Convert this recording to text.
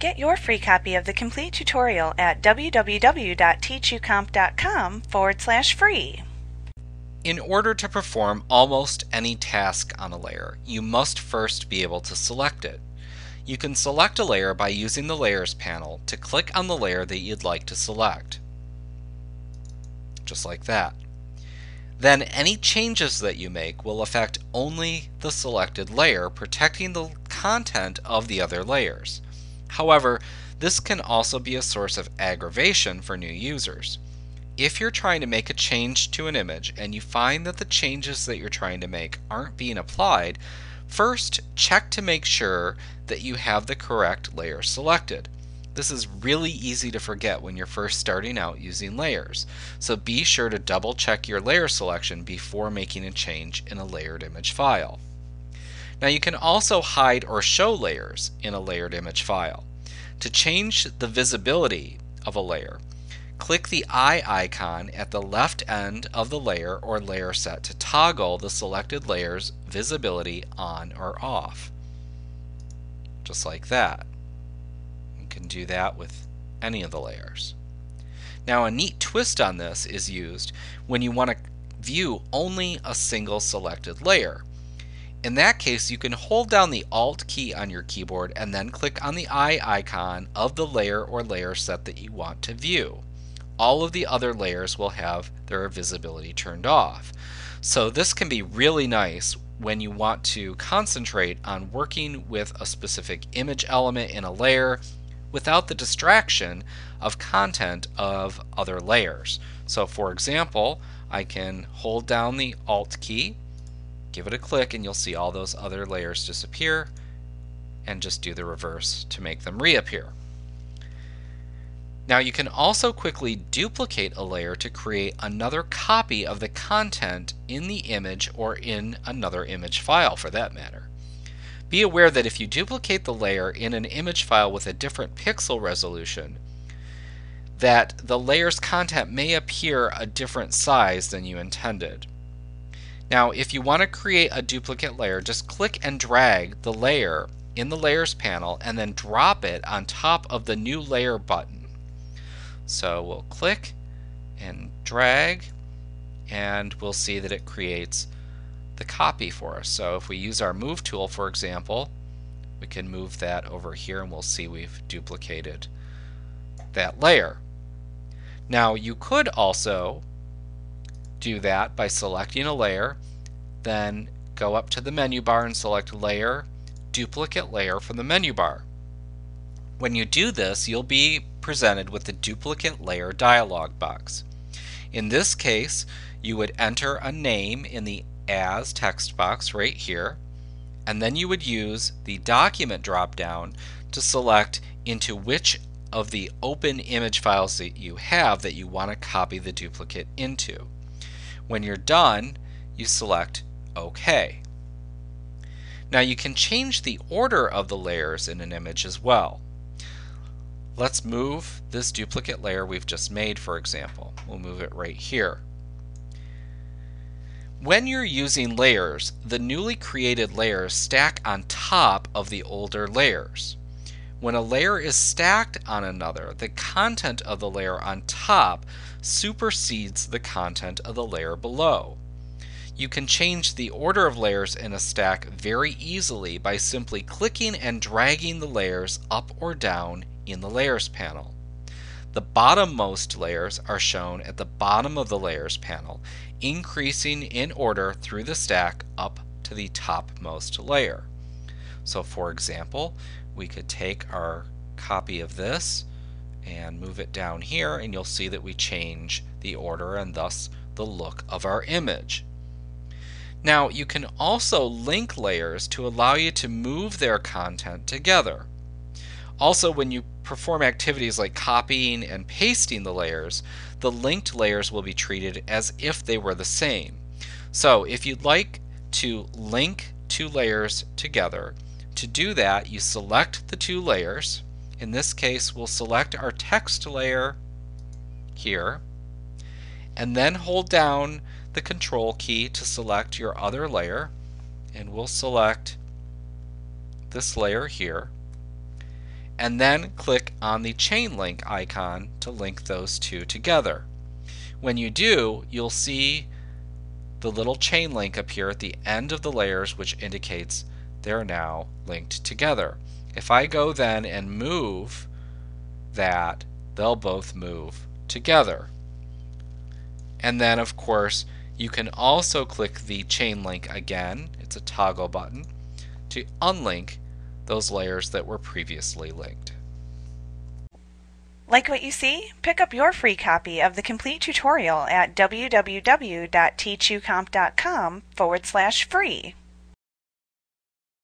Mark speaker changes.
Speaker 1: Get your free copy of the complete tutorial at www.teachucomp.com forward slash free.
Speaker 2: In order to perform almost any task on a layer, you must first be able to select it. You can select a layer by using the Layers panel to click on the layer that you'd like to select. Just like that. Then any changes that you make will affect only the selected layer, protecting the content of the other layers. However, this can also be a source of aggravation for new users. If you're trying to make a change to an image and you find that the changes that you're trying to make aren't being applied, first check to make sure that you have the correct layer selected. This is really easy to forget when you're first starting out using layers, so be sure to double check your layer selection before making a change in a layered image file. Now you can also hide or show layers in a layered image file. To change the visibility of a layer, click the eye icon at the left end of the layer or layer set to toggle the selected layer's visibility on or off. Just like that. You can do that with any of the layers. Now a neat twist on this is used when you want to view only a single selected layer. In that case, you can hold down the Alt key on your keyboard and then click on the eye icon of the layer or layer set that you want to view. All of the other layers will have their visibility turned off. So this can be really nice when you want to concentrate on working with a specific image element in a layer without the distraction of content of other layers. So for example, I can hold down the Alt key give it a click and you'll see all those other layers disappear and just do the reverse to make them reappear. Now you can also quickly duplicate a layer to create another copy of the content in the image or in another image file for that matter. Be aware that if you duplicate the layer in an image file with a different pixel resolution, that the layer's content may appear a different size than you intended. Now, if you want to create a duplicate layer, just click and drag the layer in the Layers panel and then drop it on top of the New Layer button. So we'll click and drag and we'll see that it creates the copy for us. So if we use our Move tool, for example, we can move that over here and we'll see we've duplicated that layer. Now you could also do that by selecting a layer, then go up to the menu bar and select Layer, Duplicate Layer from the menu bar. When you do this, you'll be presented with the Duplicate Layer dialog box. In this case, you would enter a name in the As text box right here, and then you would use the Document drop-down to select into which of the open image files that you have that you want to copy the duplicate into. When you're done, you select OK. Now you can change the order of the layers in an image as well. Let's move this duplicate layer we've just made, for example. We'll move it right here. When you're using layers, the newly created layers stack on top of the older layers. When a layer is stacked on another, the content of the layer on top supersedes the content of the layer below. You can change the order of layers in a stack very easily by simply clicking and dragging the layers up or down in the Layers panel. The bottommost layers are shown at the bottom of the Layers panel, increasing in order through the stack up to the topmost layer. So for example, we could take our copy of this and move it down here and you'll see that we change the order and thus the look of our image. Now you can also link layers to allow you to move their content together. Also when you perform activities like copying and pasting the layers, the linked layers will be treated as if they were the same. So if you'd like to link two layers together, to do that, you select the two layers. In this case, we'll select our text layer here, and then hold down the control key to select your other layer, and we'll select this layer here. and then click on the chain link icon to link those two together. When you do, you'll see the little chain link appear at the end of the layers which indicates they're now linked together. If I go then and move that, they'll both move together. And then of course you can also click the chain link again, it's a toggle button, to unlink those layers that were previously linked.
Speaker 1: Like what you see? Pick up your free copy of the complete tutorial at www.teachucomp.com forward slash free.